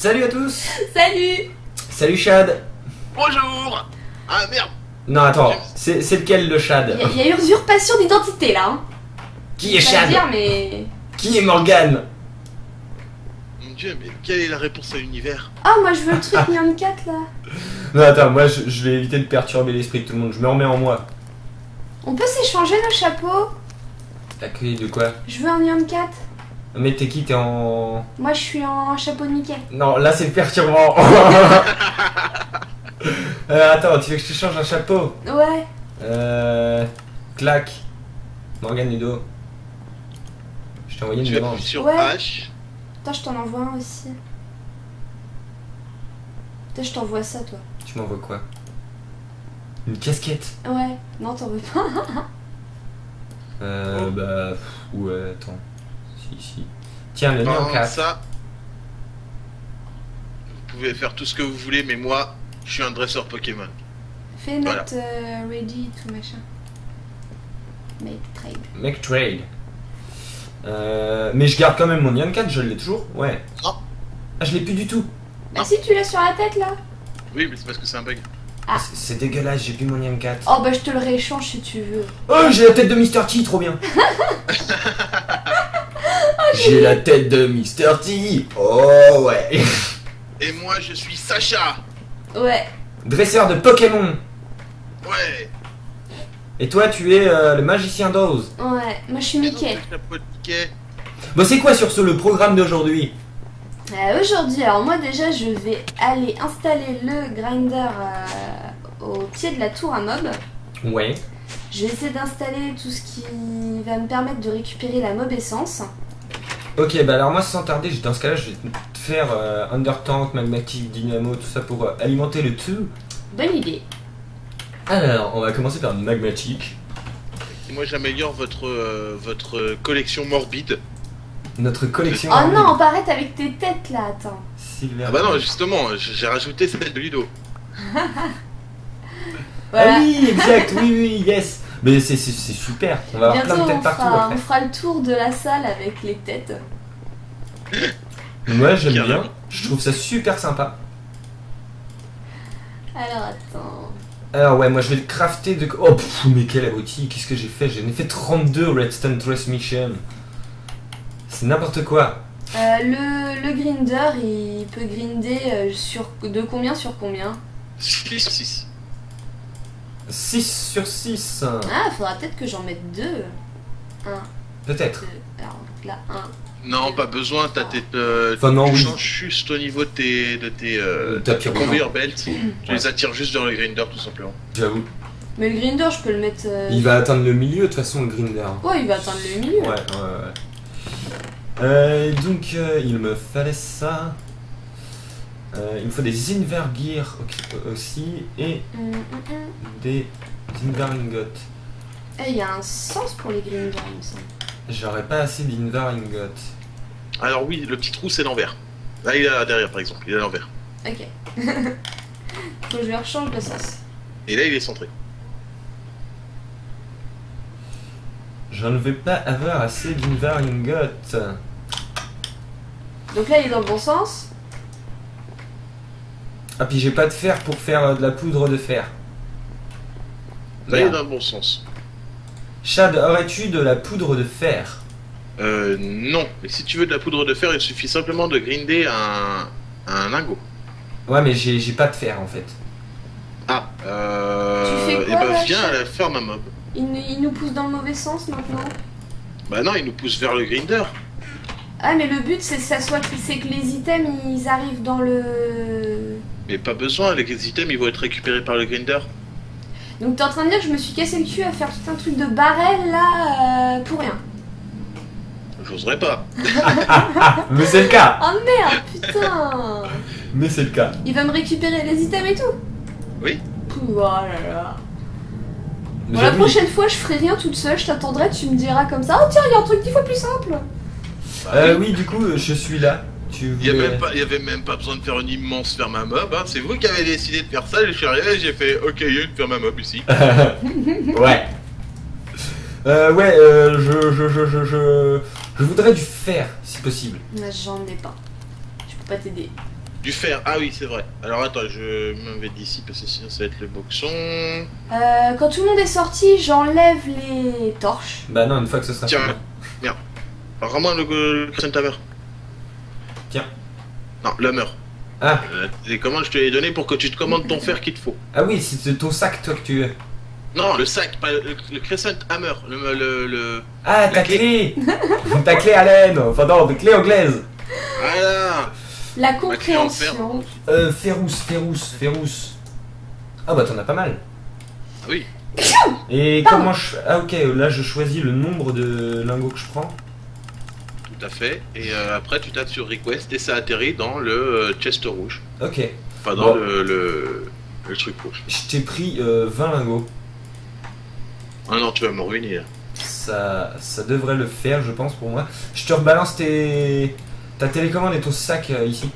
Salut à tous Salut Salut Chad Bonjour Ah merde Non attends, c'est c'est lequel le Chad Il y, a usurpation d'identité là. Hein. Qui est Chad dire, mais. Qui est Morgane Mon dieu, mais quelle est la réponse à l'univers? Ah, moi je veux le truc Nyan 4 là. Non attends, moi je, je vais éviter de perturber l'esprit de tout le monde, je me remets en moi. On peut s'échanger nos chapeaux? T'as clé de quoi? Je veux un Nyan 4. Mais t'es qui T'es en... Moi je suis en chapeau de Mickey. Non, là c'est perturbant Euh, Attends, tu veux que je te change un chapeau? Ouais. Euh... Clac. Morgane Ludo. Je t'ai envoyé une Tu demande. sur Ouais. H. Attends, je t'en envoie un aussi. Putain, je t'envoie ça toi. Tu m'envoies quoi? Une casquette? Ouais. Non, t'en veux pas. Euh, Oh. bah... Ouais, attends. Tiens, le Néo 4. ça, vous pouvez faire tout ce que vous voulez, mais moi, je suis un dresseur Pokémon. Fais Voilà. notre euh, ready tout machin. Make trade. Make trade. Euh, mais je garde quand même mon Nyan 4, je l'ai toujours Ouais. Non. Ah, je l'ai plus du tout. Bah si tu l'as sur la tête là. Oui, mais c'est parce que c'est un bug. Ah. C'est- dégueulasse, j'ai plus mon Nyan 4. Oh bah je te le rééchange si tu veux. Oh, j'ai la tête de Mr. T, trop bien. j'ai la tête de Mr. T. Oh ouais. Et moi, je suis Sacha Ouais. Dresseur de Pokémon. Ouais Et toi, tu es euh, le magicien d'Oz. Ouais. Moi je suis Mickey. Bon, c'est quoi sur ce le programme d'aujourd'hui? Euh, Aujourd'hui, alors moi déjà je vais aller installer le grinder euh, au pied de la tour à mob. Ouais. Je vais essayer d'installer tout ce qui va me permettre de récupérer la mob essence. Ok, bah alors moi sans tarder, dans ce cas-là, je vais te faire euh, Undertank, Magmatic, Dynamo, tout ça pour euh, alimenter le tout. Bonne idée. Alors, on va commencer par Magmatic, Et moi, j'améliore votre, euh, votre collection morbide. notre collection. Oh non, on va arrêter avec tes têtes là, attends. Silver. Ah bah non, justement, j'ai rajouté celle de Ludo. Voilà. Ah oui, exact, oui, oui, yes. Mais c'est super, on va avoir Bientôt plein de on têtes partout fera, on fera le tour de la salle avec les têtes. Moi j'aime bien, je trouve ça super sympa. Alors attends. Alors ouais, moi je vais le crafter de... Oh pff, mais quel abruti, qu'est-ce que j'ai fait? J'en ai fait 32 Redstone Transmission. C'est n'importe quoi. Euh, le, le grinder, il peut grinder euh, sur de combien sur combien? 6, 6. 6 sur 6. Ah, faudra peut-être que j'en mette deux. Un, Peut-être. deux. Alors là, un. Non, pas besoin, t'as tes. euh, Enfin, non, tu oui. changes juste au niveau de tes. de tes. euh, conveyor belts. Tu les attires juste dans le grinder, tout simplement. J'avoue. Mais le grinder, je peux le mettre. euh, Il va atteindre le milieu de toute façon, le grinder. Oh, il va atteindre le milieu. Ouais, ouais, ouais. Euh, donc, euh, il me fallait ça. Euh, il me faut des Inver Gear ok- aussi et hum, hum. des Inver Ingot. Eh, il y a un sens pour les grinders, il me semble. J'aurais pas assez d'Inver Ingot. Alors, oui, le petit trou, c'est l'envers. Là, il est derrière, par exemple. Il est à l'envers. Ok. Faut que je rechange de sens. Et là, il est centré. Je ne vais pas avoir assez d'Inver Ingot. Donc là, il est dans le bon sens. Ah, puis j'ai pas de fer pour faire euh, de la poudre de fer. Là, il est dans le bon sens. Chad, aurais-tu de la poudre de fer? Euh, non. Mais si tu veux de la poudre de fer, il suffit simplement de grinder un, un lingot. Ouais, mais j'ai j'ai pas de fer en fait. Ah, euh. Tu fais et quoi, ben, là, viens à la ferme à mob. Il, nous- il nous pousse dans le mauvais sens maintenant. Bah non, il nous pousse vers le grinder. Ah, mais le but, c'est que ça soit c'est que les items, ils arrivent dans le. Mais pas besoin, les items, ils vont être récupérés par le grinder. Donc t'es en train de dire que je me suis cassé le cul à faire tout un truc de barrel là euh, pour rien. J'oserais pas. Mais c'est le cas Oh merde, putain Mais c'est le cas. Il va me récupérer les items et tout Oui. Pouh, Oh là là. Bon, la prochaine fois, je ferai rien toute seule, je t'attendrai, tu me diras comme ça. Oh tiens, il y a un truc dix fois plus simple Euh, oui, du coup, je suis là. Tu Il y, a voulais- même pas, il y avait même pas besoin de faire une immense ferme à mob. Hein. C'est vous qui avez décidé de faire ça. Je suis arrivé et j'ai fait Ok, il y a une ferme à mob ici. ouais. Euh, ouais, euh, je, je, je, je, je, je voudrais du fer, si possible. J'en ai pas. Je peux pas t'aider. Du fer, ah oui, c'est vrai. Alors attends, je m'en vais d'ici parce que sinon ça va être le boxon. Euh, quand tout le monde est sorti, j'enlève les torches. Bah non, une fois que ce sera Tiens. fini. Alors, rends-moi le, le. Tiens. Non, l'hammer. Ah, Euh, les commandes, je te les ai données pour que tu te commandes ton fer qu'il te faut. ah oui, c'est ton sac, toi, que tu veux. Non, le sac, pas le, le Crescent Hammer. Le, le, le- Ah, ta clé Ta clé à laine Enfin non, ta clé anglaise Voilà La compréhension. Euh, Férousse, Férousse, Férousse. Ah bah t'en as pas mal. Ah oui. Et Pardon. comment je... Ah ok, là je choisis le nombre de lingots que je prends. Tout à fait. Et euh, après, tu tapes sur Request et ça atterrit dans le euh, chest rouge. Ok, Enfin, dans Bon. le, le, le truc rouge. je t'ai pris euh, 20 lingots. Ah non, tu vas me ruiner là. Ça, ça devrait le faire, je pense, pour moi. Je te rebalance tes... ta télécommande et ton sac euh, ici.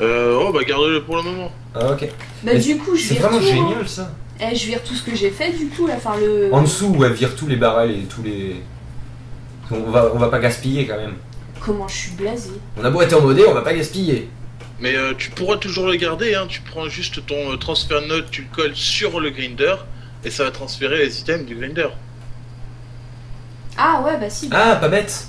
Euh, oh, bah garde-le pour le moment. Ah ok. Bah Mais du coup, je C'est vire vraiment tout. hein. génial ça. Eh, je vire tout ce que j'ai fait du coup là, enfin le. En dessous, ouais, vire tous les barrels et tous les... On va, on va pas gaspiller quand même. Comment je suis blasé. On a beau être en modé, on va pas gaspiller. Mais euh, tu pourras toujours le garder, hein. tu prends juste ton euh, transfer note, tu le colles sur le grinder et ça va transférer les items du grinder. Ah ouais, bah si. Ah, pas bête.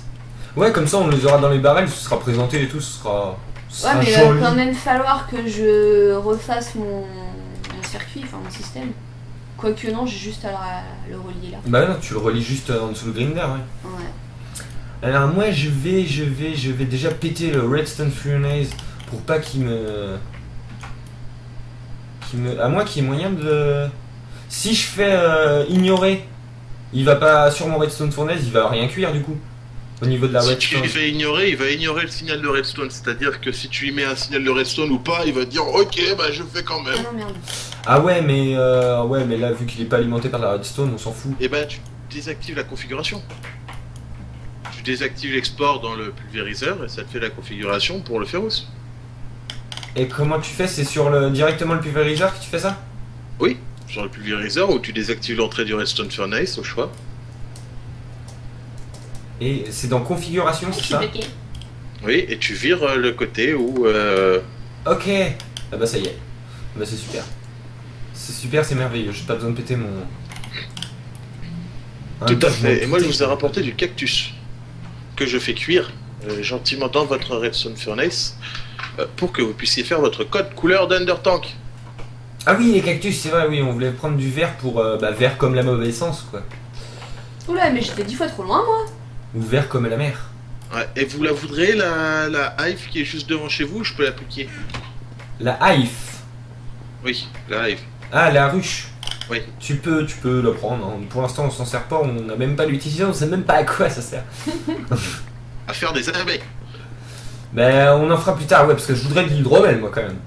Ouais, comme ça on les aura dans les barrels, ce sera présenté et tout, ce sera... ce Ouais, sera mais il va quand même falloir que je refasse mon, mon circuit, enfin mon système. Quoique non, j'ai juste à le, le relier là. Bah non, tu le relis juste en dessous le grinder, ouais. Ouais. Alors moi je vais, je vais, je vais déjà péter le Redstone Furnace pour pas qu'il me... qu'il me... À moi qu'il y ait moyen de... Si je fais euh, ignorer, il va pas sur mon Redstone Furnace, il va rien cuire du coup. Au niveau de la si tu Redstone. lui fais ignorer, il va ignorer le signal de redstone. C'est-à-dire que si tu lui mets un signal de redstone ou pas, il va dire ok, bah je fais quand Ah même. non, merde. Ah ouais mais euh, ouais mais là vu qu'il est pas alimenté par la Redstone, on s'en fout. Et bah tu désactives la configuration. Désactives l'export dans le pulvériseur et ça te fait la configuration pour le Ferrous. Et comment tu fais? C'est sur le directement le pulvériseur que tu fais ça? Sur le pulvériseur où tu désactives l'entrée du redstone furnace au choix. Et c'est dans configuration, c'est ça? Oui, et tu vires euh, le côté où euh, Ok. Ah bah ça y est. Bah c'est super. C'est super, c'est merveilleux. J'ai pas besoin de péter mon. Tout à fait. Et moi, je vous ai rapporté du cactus que je fais cuire euh, gentiment dans votre redstone furnace euh, pour que vous puissiez faire votre code couleur d'Undertank. Ah oui, les cactus, c'est vrai, oui, on voulait prendre du vert pour. euh, bah, vert comme la mauvaise essence, quoi. Oula, mais j'étais dix fois trop loin moi. Ou vert comme la mer. Ouais, et vous la voudrez, la, la hive qui est juste devant chez vous Je peux l'appliquer. La hive. Oui, la hive. Ah, la ruche. Oui. Tu peux, tu peux la prendre. hein. Pour l'instant, on s'en sert pas, on n'a même pas l'utilisé, on sait même pas à quoi ça sert. À faire des abeilles. Mais on en fera plus tard, ouais, parce que je voudrais de l'hydromel, moi, quand même.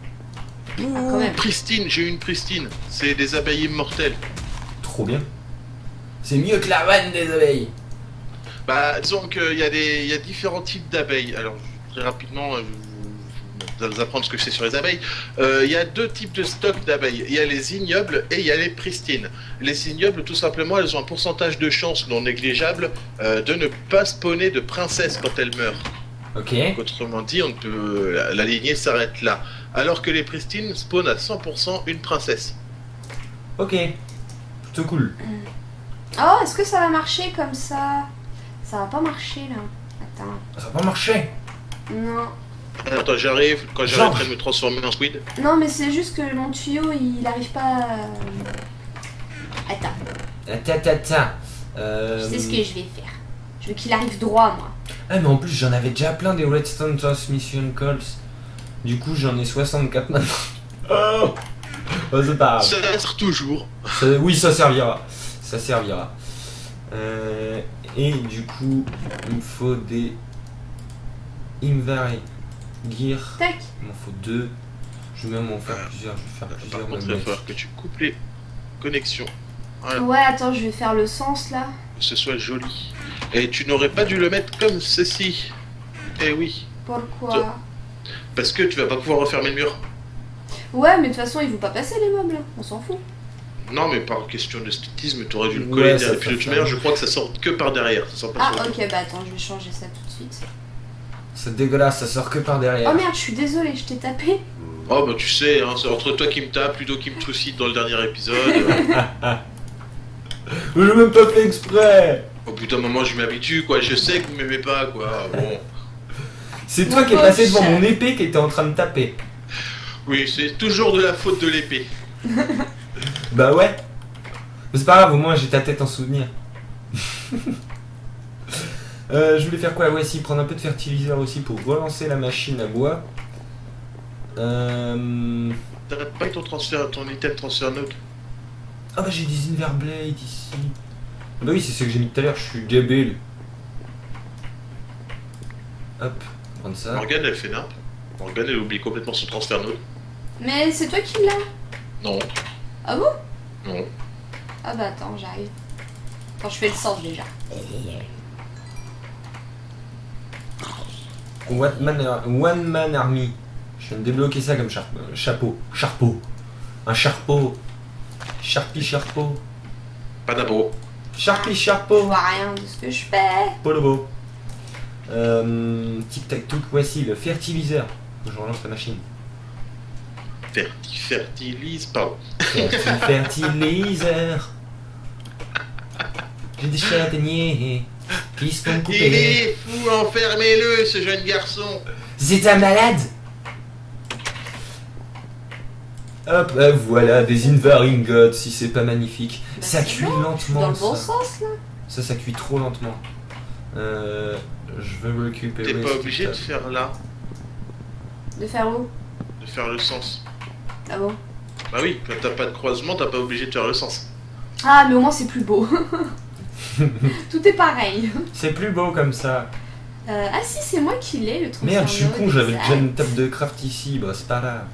quand même. Pristine, j'ai eu une pristine. C'est des abeilles immortelles. Trop bien. C'est mieux que la vanne des abeilles. Bah, disons qu'il y, a des- il y a différents types d'abeilles. Alors, très rapidement, euh, je vais vous apprendre ce que je sais sur les abeilles. Euh, Il y a deux types de stocks d'abeilles. Il y a les ignobles et il y a les pristines. Les ignobles, tout simplement, elles ont un pourcentage de chance non négligeable euh, de ne pas spawner de princesse quand elles meurent. Ok. Donc, autrement dit, on peut, la, la lignée s'arrête là. Alors que les pristines spawnent à 100% une princesse. Ok. Plutôt cool. Oh, est-ce que ça va marcher comme ça? Ça va pas marcher là. Attends. Ça va pas marcher. Non. Attends, j'arrive. Quand Genre. j'arrêterai de me transformer en squid. Non, mais c'est juste que mon tuyau il arrive pas à. Attends, ta ta. Euh... je sais ce que je vais faire. Je veux qu'il arrive droit, moi. Ah mais en plus j'en avais déjà plein des Redstone Transmission Calls. Du coup j'en ai 64 maintenant. Oh, Oh, c'est pas grave. Ça sert toujours. Ça- oui ça servira. Ça servira. Euh, et du coup il me faut des Invari Gear. Tac. Il m'en faut deux. Je vais même en faire plusieurs. Je vais faire Par plusieurs. contre, même il va falloir que tu coupes les connexions. Voilà, Ouais, attends, je vais faire le sens là. que ce soit joli. Et tu n'aurais pas dû le mettre comme ceci. Eh oui, Pourquoi parce que tu vas pas pouvoir refermer le mur. Ouais, mais de toute façon, ils vont pas passer les mobs là. On s'en fout. Non, mais par question d'esthétisme, tu aurais dû le Ouais, coller ça derrière. Puis de toute manière, je crois que ça sort que par derrière. Ça sort pas Ah, ok, bah attends, je vais changer ça tout de suite. C'est dégueulasse, ça sort que par derrière. Oh merde, je suis désolée, je t'ai tapé. Oh bah tu sais, hein, c'est entre toi qui me tape, plutôt qui me trucide dans le dernier épisode. Je l'ai même pas fait exprès au bout d'un moment je m'habitue quoi, je sais que vous m'aimez pas quoi. Bon. C'est toi Mon qui es passé devant mon épée qui était en train de taper. Oui, c'est toujours de la faute de l'épée. Bah ouais. Mais c'est pas grave, au moins j'ai ta tête en souvenir. Euh, je voulais faire quoi Ouais, si, prendre un peu de fertiliseur aussi pour relancer la machine à bois. Euh... T'arrêtes pas avec ton transfert, ton item transfert note? Ah bah j'ai des Inverblade ici. Ah Bah oui, c'est ce que j'ai mis tout à l'heure, je suis débile. Hop, prendre ça. Morgane elle fait nimp. Morgane elle oublie complètement son transfert note. Mais c'est toi qui l'as? Non, Ah bon? Non. Ah bah attends, j'arrive. Attends, je fais le sens déjà. One man, one man Army. Je viens de débloquer ça comme euh, chapeau. Charpeau. Un charpeau. Charpie charpeau. Pas d'abo. Charpie Je charpeau. vois rien de ce que je fais. Polobo. Euh, tic tac touc, voici le fertiliseur. Je relance la machine. Ferti, fertilise, pardon. Ferti- fertiliseur. J'ai des châtaigniers Il est fou, enfermez-le, ce jeune garçon. C'est un malade Hop, euh, voilà, des Invaring Gods, si c'est pas magnifique. Bah, ça cuit bon, lentement, Dans le bon ça. sens là. Ça, ça cuit trop lentement. Euh, je vais récupérer... T'es pas obligé de faire là, De faire où? De faire le sens. Ah bon? Bah oui, quand t'as pas de croisement, t'as pas obligé de faire le sens. Ah mais au moins c'est plus beau. Tout est pareil. C'est plus beau comme ça. Euh, ah si, c'est moi qui l'ai le transfert Merde, je suis con, j'avais déjà une table de craft ici, bah c'est pas là.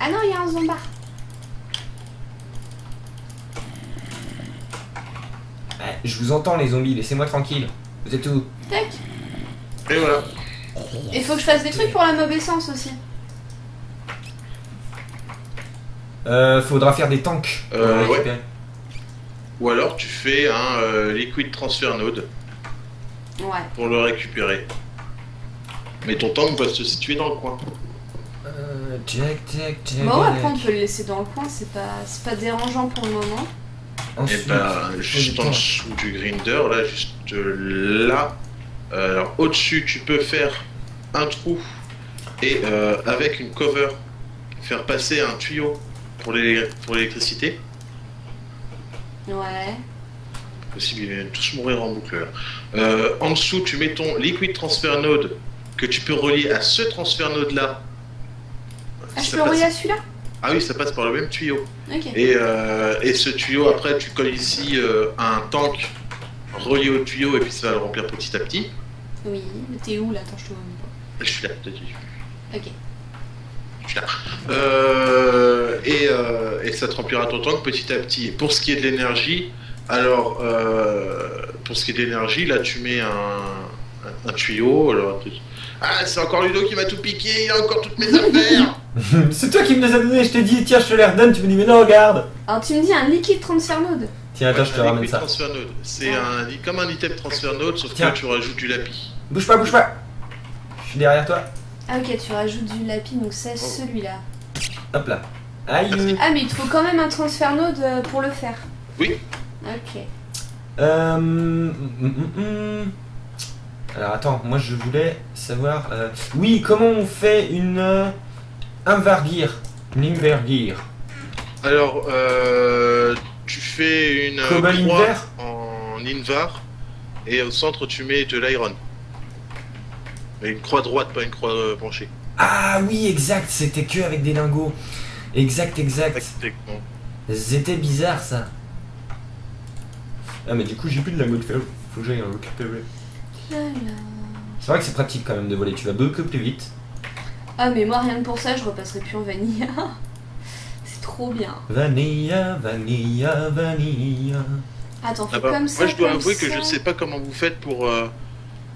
Ah non, il y a un zombard. Eh, je vous entends les zombies, laissez-moi tranquille. Vous êtes où? Tac. Et voilà. Il faut que je fasse des trucs pour la mob essence aussi. Euh, faudra faire des tanks. pour Euh, récupérer. Ou alors tu fais un euh, liquid transfer node Ouais. pour le récupérer. Mais ton tank va se situer dans le coin. Euh, check, check, check. Bon, après on peut le laisser dans le coin, c'est pas, c'est pas dérangeant pour le moment. Et Ensuite, ben, faut juste du en dessous du grinder, là, juste là. euh, alors au-dessus, tu peux faire un trou et euh, avec une cover, faire passer un tuyau pour l'électricité. Ouais. Possible, ils viennent tous mourir en boucle. Euh, en dessous, tu mets ton liquid transfer node que tu peux relier à ce transfer node là. Ah, je peux passe- relier à celui-là? Ah oui, ça passe par le même tuyau. Et, euh, et ce tuyau, après, tu colles ici euh, un tank relié au tuyau et puis ça va le remplir petit à petit. Oui, mais t'es où là? Attends, je te vois même pas. Je suis là, peut-être. Ok. Euh, et, euh, et ça te remplira ton tank petit à petit. Pour ce qui est de l'énergie, alors, euh, pour ce qui est de l'énergie, là, tu mets un, un, un tuyau. Alors, tu- ah, c'est encore Ludo qui m'a tout piqué, il a encore toutes mes affaires. c'est toi qui me les as donnés, je t'ai dit, tiens, je te les redonne, tu me dis, mais non, regarde. Alors tu me dis un liquide transfer node Tiens, attends, je te ramène ça. transfer node. C'est un, comme un item transfer node, sauf Tiens. que tu rajoutes du lapis. Bouge pas, bouge pas. Je suis derrière toi. Ah ok, tu rajoutes du lapis, donc c'est Oh. celui-là. Hop là. Aïe. Ah mais il te faut quand même un transfer node euh, pour le faire. Oui. Ok. Euh, hum, hum, hum. Alors attends, moi je voulais savoir. euh, Oui, comment on fait une euh, Invergir Une Invergir. Alors, euh, tu fais une croix Inver en Invar et au centre tu mets de l'iron. Mais une croix droite, pas une croix euh, penchée. Ah oui, exact, c'était que avec des lingots. Exact, exact. Exactement. C'était bizarre ça. Ah mais du coup j'ai plus de lingots de fer. Faut que j'aille en là. C'est vrai que c'est pratique quand même de voler, tu vas beaucoup plus vite. Ah mais moi rien que pour ça je repasserai plus en vanilla. C'est trop bien. Vanilla, vanilla, vanilla. Attends, fais Ah bah, comme moi ça. je dois avouer que je sais pas comment vous faites pour. euh,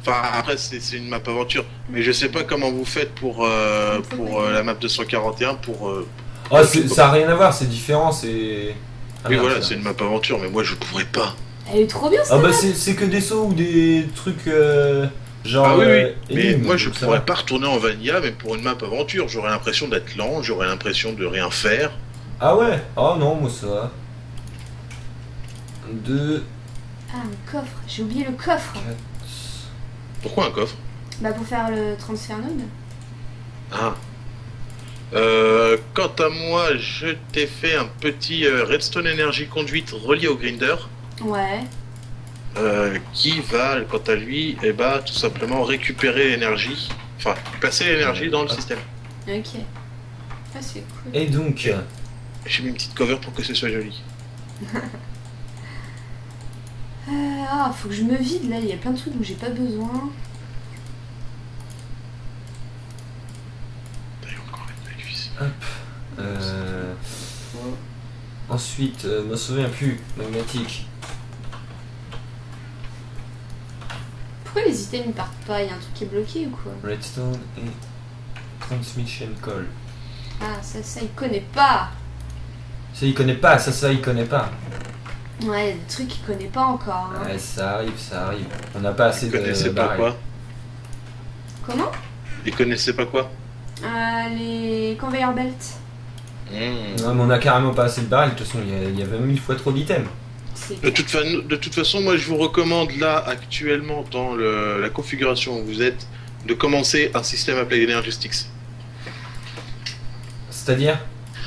Enfin après c'est une map aventure, mais je sais pas comment vous faites pour euh, pour euh, la map 241 pour. euh, Oh, ça a rien à voir, c'est différent, c'est. Ah, oui merde, voilà c'est une map aventure, mais moi je pourrais pas. Elle est trop bien Ah ça. bah c'est c'est que des sauts ou des trucs euh, Genre, Ah oui, oui. euh, Mais moi, je pourrais pas retourner en Vanilla, mais pour une map aventure, j'aurais l'impression d'être lent, j'aurais l'impression de rien faire. Ah ouais? Oh non, moi ça va. 2, Ah, un coffre. J'ai oublié le coffre. 4. Pourquoi un coffre Bah, pour faire le transfert node. Ah. Euh, quant à moi, je t'ai fait un petit euh, Redstone Energy conduite relié au grinder, Ouais. euh, qui va, quant à lui, eh ben, tout simplement récupérer l'énergie, enfin, placer l'énergie dans le système. Ok. Ah, c'est cool. Et donc, J'ai mis une petite cover pour que ce soit joli. Euh, ah, faut que je me vide là. Il y a plein de trucs dont j'ai pas besoin. Difficile. euh, ensuite, euh, me souviens plus, magmatique. Pourquoi les items ils partent pas? Il y a un truc qui est bloqué ou quoi? Redstone et Transmission Call. Ah, ça, ça, il connaît pas. Ça, il connaît pas, ça, ça, il connaît pas. Ouais, des trucs qu'il connaît pas encore. hein. Ouais, ça arrive, ça arrive. On n'a pas assez Ils de connaissaient pas quoi Comment? Ils connaissaient pas quoi? Euh, Les conveyor belts. Hmm. Non, mais on n'a carrément pas assez de barils, de toute façon, il y a- il avait mille fois trop d'items. De toute, fa- de toute façon, moi je vous recommande là, actuellement, dans le- la configuration où vous êtes, de commencer un système appelé Energy Sticks. C'est-à-dire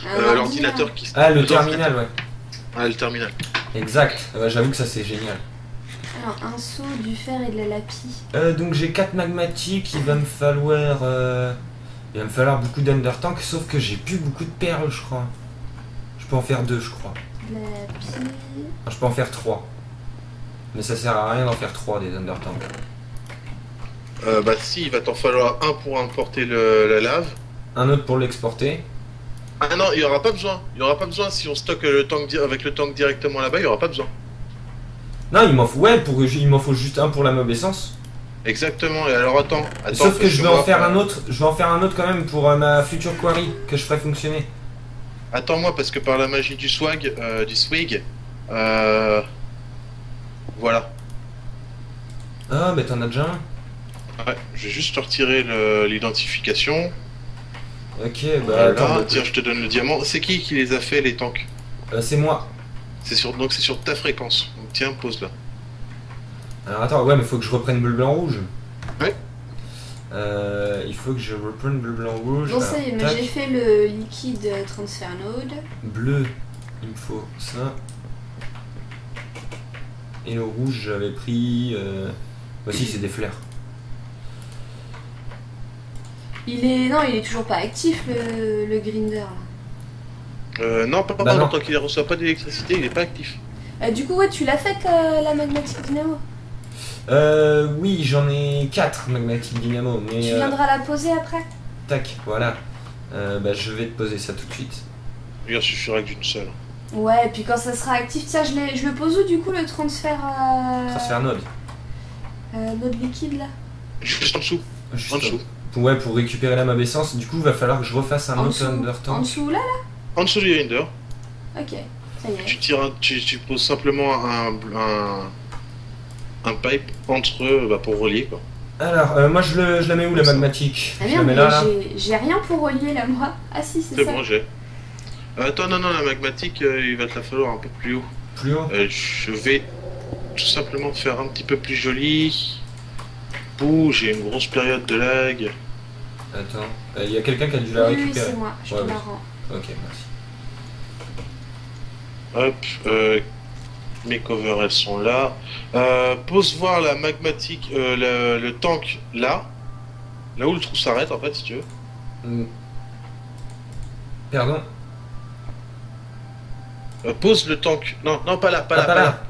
Euh. L'ordinateur qui Ah, le terminal, ouais. Ah, le terminal. Exact. Ouais, J'avoue que ça, c'est génial. Alors, un seau, du fer et de la lapis. Euh, donc j'ai 4 magmatiques, il va me falloir... euh, Il va me falloir beaucoup d'Undertank, sauf que j'ai plus beaucoup de perles, je crois. Je peux en faire deux, je crois. De la lapis. Je peux en faire trois. Mais ça sert à rien d'en faire trois des Undertank. Euh, bah si, il va t'en falloir un pour importer le- la lave. Un autre pour l'exporter. Ah non, il y aura pas besoin. Il y aura pas besoin si on stocke le tank avec le tank directement là-bas, il y aura pas besoin. Non, il m'en faut... Ouais, pour... il m'en faut juste un pour la mob essence. Exactement. Et alors attends, attends. Sauf que je vais en faire un autre. Je vais en faire un autre quand même pour euh, ma future quarry que je ferai fonctionner. Attends-moi parce que par la magie du swag, euh, du swig, euh, voilà. Ah, bah t'en as déjà un. Ouais, je vais juste te retirer l'identification. Ok, bah Voilà, attends. bah, tiens, je te donne le diamant. C'est qui qui les a fait les tanks euh, c'est moi. C'est sur donc c'est sur ta fréquence. Donc tiens, pose là. Alors attends, ouais, mais faut que je reprenne bleu, blanc, rouge. Ouais. Euh, il faut que je reprenne bleu, blanc, rouge. Bon, ça y est, mais j'ai fait le liquide transfert node. Bleu, il me faut ça. Et le rouge, j'avais pris. Euh... Bah si, c'est des fleurs. Il est. Non, il est toujours pas actif le, le grinder là. Euh, non, pas, pas, Bah pas, non. tant qu'il ne reçoit pas d'électricité, il est pas actif. Euh, du coup, ouais, tu l'as faite euh, la magmatique dynamo? Euh, oui, j'en ai 4 magmatic dynamo, mais. Tu euh, viendras la poser après? tac, voilà. Euh, bah je vais te poser ça tout de suite. Il en suffira que d'une seule. Ouais, et puis quand ça sera actif, tiens, je, l'ai- je le pose où du coup le transfert. Euh, Transfert node. euh, node liquide là? Juste en dessous. Juste, En dessous. Ouais, pour récupérer la essence, du coup, il va falloir que je refasse un En autre dessous, en Undertank. dessous là En dessous du grinder. Ok, ça y est. Tu tires, un- tu, tu poses simplement un, un, un pipe entre eux bah, pour relier quoi. Alors, euh, moi je, le, je la mets où la magmatique Ah Je la merde, mets mais là, là. j'ai- rien pour relier là moi. Ah si, c'est C'est ça. bon, j'ai. Euh, Attends, non, non, la magmatique, euh, il va te la falloir un peu plus haut. Plus haut Euh, je vais tout simplement faire un petit peu plus joli. Ouh, j'ai une grosse période de lag. Attends, Euh, il y a quelqu'un qui a dû la oui, oui, récupérer. c'est moi, je Ouais, te la rends. ok, merci. Hop, euh, mes covers elles sont là. Euh, pose voir la magmatique, euh, le, le tank là. Là où le trou s'arrête en fait, si tu veux. Hmm. Pardon? Euh, pose le tank. Non, non, pas là, pas Ah, là, pas là.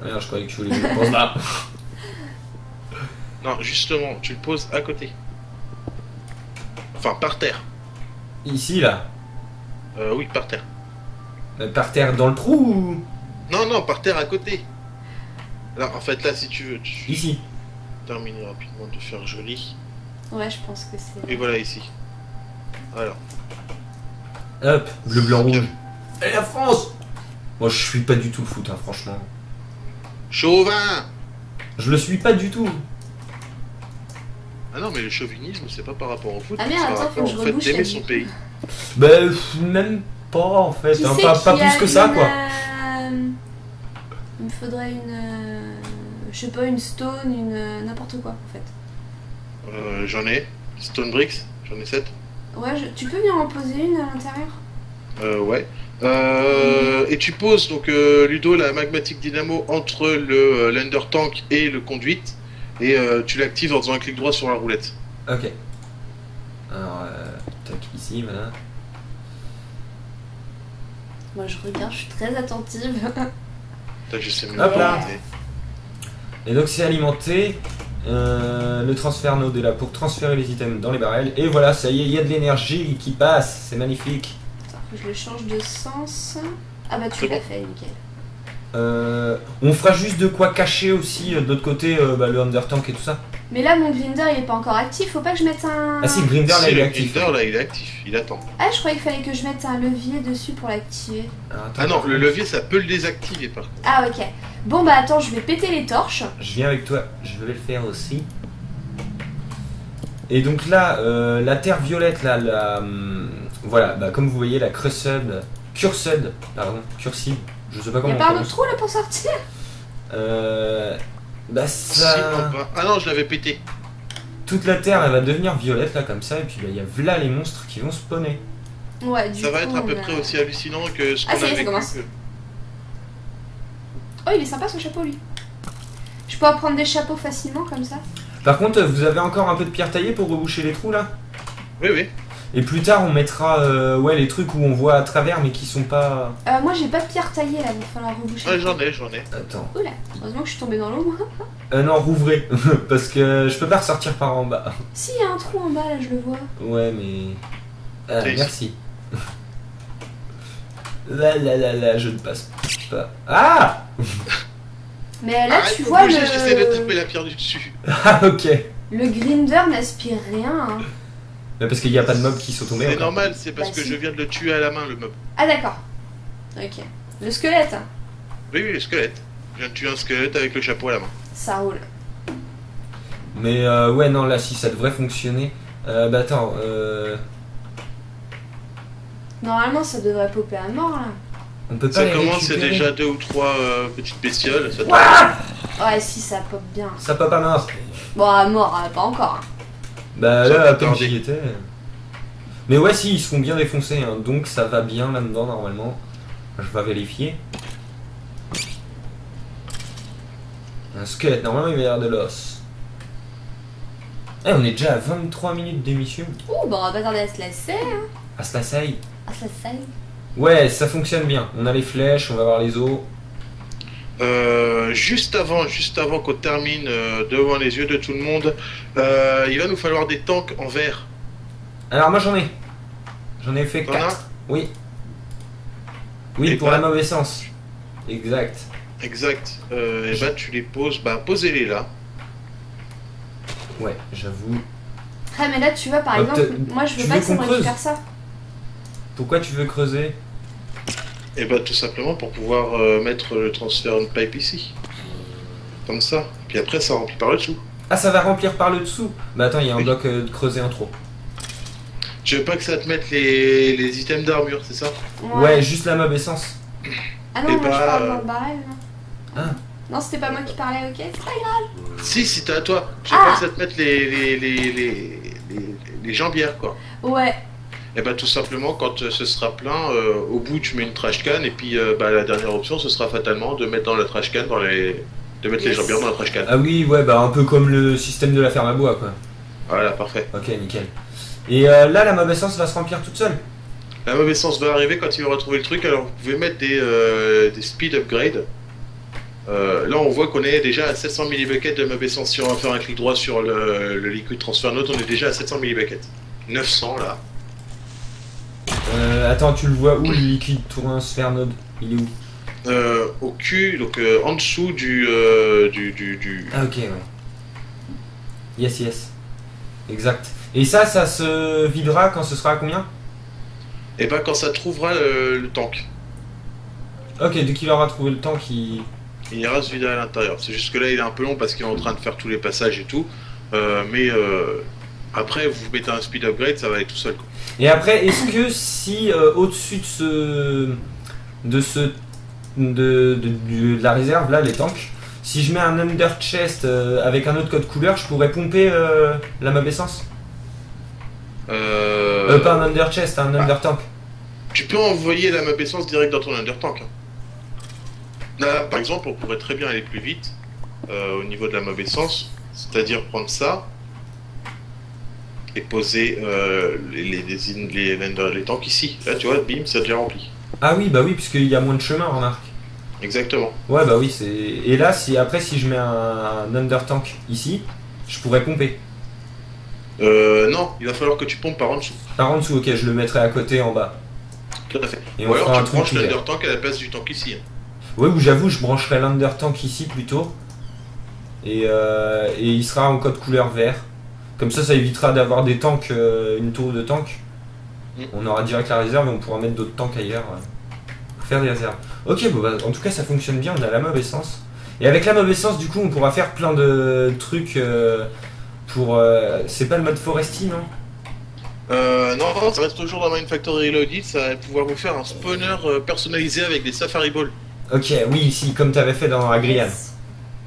Ah, merde, je croyais que tu voulais que je pose là. Non, justement, tu le poses à côté. Enfin, par terre. Ici, là. Euh, oui, par terre. Euh, Par terre dans le trou ou? Non, non, par terre à côté. Là, en fait, là, si tu veux, tu Ici. terminer rapidement de faire joli. Ouais, je pense que c'est. Et voilà ici. Voilà. Hop, bleu, blanc, rouge. Et la France Moi, je suis pas du tout le foot, hein, franchement. Chauvin Je le suis pas du tout. Ah non, mais le chauvinisme, c'est pas par rapport au foot, Ah merde, c'est par attends, faut que rapport je au fait rebouche d'aimer la son pays. Bah, pff, même pas en fait, Qui hein, c'est pas, qui pas a plus que ça une, quoi. euh, Il me faudrait une. euh, Je sais pas, une stone, une. euh, n'importe quoi en fait. Euh, j'en ai. Stone Bricks, j'en ai 7. Ouais, je- tu peux venir en poser une à l'intérieur? Euh, ouais. Euh, et tu poses donc euh, Ludo la magmatique dynamo entre le euh, l'under tank et le conduite et euh, tu l'actives en faisant un clic droit sur la roulette. Ok. Alors, euh, tac, ici, voilà. Moi je regarde, je suis très attentive. Putain, je sais même Hop pas là. Et donc c'est alimenté. Euh, le transfert node est là pour transférer les items dans les barrels. Et voilà, ça y est, il y a de l'énergie qui passe. C'est magnifique. Attends, je le change de sens. Ah bah tu l'as bon. fait, nickel. Euh, on fera juste de quoi cacher aussi euh, de l'autre côté euh, bah, le undertank et tout ça. Mais là mon grinder il est pas encore actif, faut pas que je mette un. Ah si, le grinder là Si, il est le actif. grinder, là, il est actif, il attend. Ah, je croyais qu'il fallait que je mette un levier dessus pour l'activer. Attends, Ah non, le levier, ça peut le désactiver par contre. Ah ok. Bon bah attends, je vais péter les torches. Je viens avec toi, je vais le faire aussi. Et donc là, euh, la terre violette, là, la, hum, voilà, bah, comme vous voyez, la cursed, cursed, pardon, cursive, je sais pas Y comment a on pas un autre trou là pour sortir Euh, bah ça. Ah non, je l'avais pété. toute la terre, elle va devenir violette là comme ça, et puis bah, il y a là les monstres qui vont spawner. Ouais, du Ça va être à peu a- près aussi hallucinant que ce Ah, qu'on est, a ça commence. Oh, il est sympa son chapeau lui. Je peux en prendre des chapeaux facilement comme ça Par contre, vous avez encore un peu de pierre taillée pour reboucher les trous là? Oui, oui. Et plus tard, on mettra euh, ouais, les trucs où on voit à travers mais qui sont pas. euh, Moi j'ai pas de pierre taillée là, il va falloir reboucher. Ouais, j'en ai, j'en ai. Attends. Oula, heureusement que je suis tombée dans l'eau moi. Euh, non, rouvrez. Parce que je peux pas ressortir par en bas. Si, il y a un trou en bas là, je le vois. Ouais, mais. Ah, merci. Là, là, là, là, je ne passe pas. Ah Mais là Arrête tu vois bouger, J'essaie de taper le. la pierre du dessus. Ah, ok. Le grinder n'aspire rien. hein. Mais parce qu'il n'y a pas de mobs qui sont tombés. C'est normal, c'est parce Bah, que si. je viens de le tuer à la main, le mob. Ah d'accord. Ok. Le squelette, hein. Oui, oui, le squelette. Je viens de tuer un squelette avec le chapeau à la main. ça roule. Mais euh, ouais, non, là, si ça devrait fonctionner. Euh, bah attends, euh, Normalement ça devrait popper à mort là. on peut pas Ça commence, récupérer. déjà deux ou trois euh, petites bestioles. Ça Ouais si ça pop bien. Ça pop à mort. Bon à mort, euh, pas encore. hein. Bah là, comme j'y étais. Mais ouais, si, ils se font bien défoncer, hein, donc ça va bien là-dedans normalement. Je vais vérifier. Un squelette, normalement il va y avoir de l'os. Eh, on est déjà à 23 minutes d'émission. Ouh, bah on va pas tarder à se lasser. Hein. Ça y est. À se lasser. Ouais, ça fonctionne bien. On a les flèches, on va voir les os. Euh, juste avant, juste avant qu'on termine euh, devant les yeux de tout le monde, euh, il va nous falloir des tanks en verre. Alors moi j'en ai. J'en ai fait T'en 4. as Oui. Oui, Et pour la mauvaise sens. Exact. Exact. Euh, et bah tu les poses, bah posez-les là. Ouais, j'avoue. Ah mais là tu vois par Ah, exemple, moi je veux tu pas veux que ça me récupère ça. Pourquoi tu veux creuser? Et bah tout simplement pour pouvoir euh, mettre le transfert de pipe ici. Comme ça. Puis après ça remplit par le dessous. Ah, ça va remplir par le dessous Bah attends, il y a un Oui. bloc euh, de creuser en trop. Je veux pas que ça te mette les, les items d'armure, c'est ça? Ouais, juste la mob essence. Ah non, Et moi je bah, parle euh, dans le barrel. non. Ah. Non, c'était pas moi qui parlais, ok C'est pas grave. Si, si t'es à toi. Je veux Ah. pas que ça te mette les, les, les, les, les, les jambières quoi. Ouais, Et bah tout simplement quand euh, ce sera plein, euh, au bout tu mets une trash can et puis euh, bah, la dernière option ce sera fatalement de mettre dans la trash can dans les. de mettre les jambières dans la trash can. Ah oui, ouais, bah un peu comme le système de la ferme à bois, quoi. Voilà, parfait. Ok, nickel. Et euh, là, la mob essence va se remplir toute seule. La mauvaise sens va arriver quand il va retrouver le truc, alors vous pouvez mettre des, euh, des speed upgrade. Euh, là on voit qu'on est déjà à 700 millibuckets de mauvaise sens. Si on va faire un clic droit sur le, le liquid transfer note, on est déjà à 700 millibuckets. 900 là. Euh, attends, tu le vois où le liquide transfert node Il est où? Euh, au cul, donc euh, en dessous du, euh, du, du, du- Ah ok, ouais. Yes, yes. Exact. Et ça, ça se videra quand ce sera à combien? Et bah quand ça trouvera le, tank, Ok, dès qu'il aura trouvé le temps, qui il ira se vider à l'intérieur. C'est juste que là il est un peu long parce qu'il est en train de faire tous les passages et tout. Mais euh, après, vous mettez un speed upgrade, ça va aller tout seul. quoi. Et après, est-ce que si euh, au-dessus de ce. de ce. de, de, la réserve, là, les tanks, si je mets un under chest euh, avec un autre code couleur, je pourrais pomper euh, la mob essence? Euh, pas un under chest, un under tank. Tu peux envoyer la map essence direct dans ton undertank. hein. Là, par exemple, on pourrait très bien aller plus vite au niveau de la map essence, c'est-à-dire prendre ça et poser euh, les, les, les, tanks ici. Là, tu vois, bim, c'est déjà rempli. Ah oui, bah oui, puisqu'il y a moins de chemin, remarque. Exactement. Ouais, bah oui, c'est. Et là, si après, si je mets un, un under tank ici, je pourrais pomper. Euh, non, il va falloir que tu pompes par en dessous. Par en dessous, ok, je le mettrai à côté en bas. Tout à fait. Et Ou on alors fera un tu truc branches ouvert. l'undertank à la place du tank ici. hein. Ouais, ou j'avoue, je brancherai l'under tank ici plutôt. Et, euh, et il sera en code couleur vert. Comme ça, ça évitera d'avoir des tanks, euh, une tour de tanks. Mm. On aura direct la réserve et on pourra mettre d'autres tanks ailleurs euh, pour faire des réserves. Ok, bon, bah, en tout cas, ça fonctionne bien. On a la mob essence. Et avec la mob essence, du coup, on pourra faire plein de trucs euh, pour. euh, c'est pas le mode foresti, non? Euh, non, ça reste toujours dans Mindfactory Reloaded, ça va pouvoir vous faire un spawner euh, personnalisé avec des Safari Balls. Ok, oui, si, comme t'avais fait dans Agrian. Yes.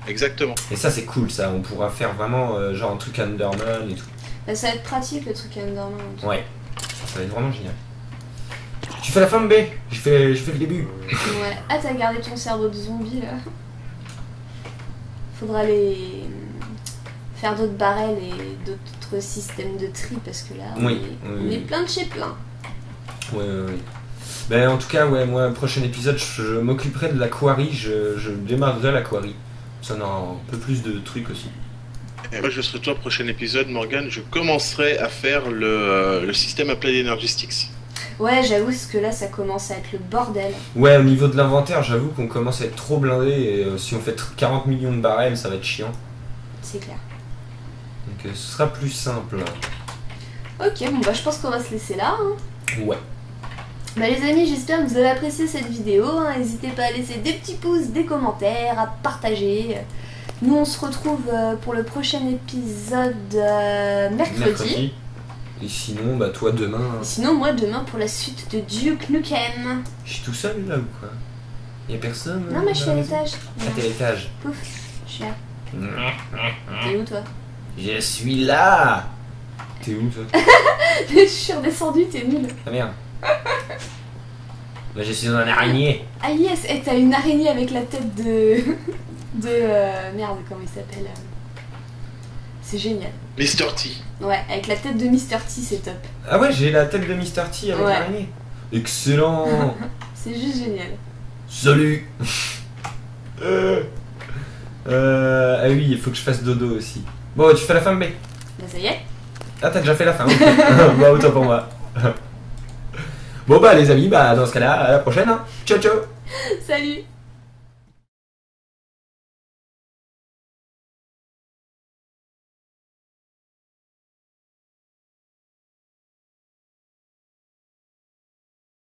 Exactement. Et ça, c'est cool, ça. On pourra faire vraiment euh, genre un truc Underman et tout. Bah, ça va être pratique le truc Enderman. Ouais, ça va être vraiment génial. Tu fais la fin de B Je fais, je fais le début. Ouais. Ah, t'as gardé ton cerveau de zombie là. Faudra les. faire d'autres barrels et d'autres systèmes de tri parce que là, on, Oui, est, oui, on oui. est plein de chez plein. Ouais, ouais, ouais. Ben, en tout cas, ouais, moi, prochain épisode, je, je m'occuperai de la quarry. Je, je démarrerai la quarry. Ça en a un peu plus de trucs aussi. Et moi, je serai toi, prochain épisode, Morgan, je commencerai à faire le, euh, le système Applied Energy Sticks. Ouais, j'avoue, parce que là, ça commence à être le bordel. Ouais, au niveau de l'inventaire, j'avoue qu'on commence à être trop blindé. Et euh, si on fait tr- 40 millions de barèmes, ça va être chiant. C'est clair. Donc euh, ce sera plus simple. Ok, bon bah je pense qu'on va se laisser là. hein. Ouais. Bah les amis, j'espère que vous avez apprécié cette vidéo. hein. N'hésitez pas à laisser des petits pouces, des commentaires, à partager. Nous on se retrouve euh, pour le prochain épisode euh, mercredi. Et sinon, bah toi demain. hein. Et Sinon moi demain pour la suite de Duke Nukem. Je suis tout seul là ou quoi? Y'a personne Non mais je suis à l'étage. Ah, t'es à l'étage. Pouf, je suis là. T'es où toi? Je suis là T'es où toi? Je suis redescendu, t'es nul. Ah merde. Bah je suis un araignée. Ah yes, et t'as une araignée avec la tête de... de... euh, Merde, comment il s'appelle euh. C'est génial. Mr. T. Ouais, avec la tête de Mr. T, c'est top. Ah ouais, j'ai la tête de Mr. T avec Ouais. l'araignée. Excellent C'est juste génial. Salut euh... euh, Ah oui, il faut que je fasse dodo aussi. Bon, tu fais la fin B. Bah ça y est. Ah, t'as déjà fait la fin. ok. bah, autant pour moi. Bon, bah, les amis, bah, dans ce cas-là, à la prochaine. hein. Ciao, ciao Salut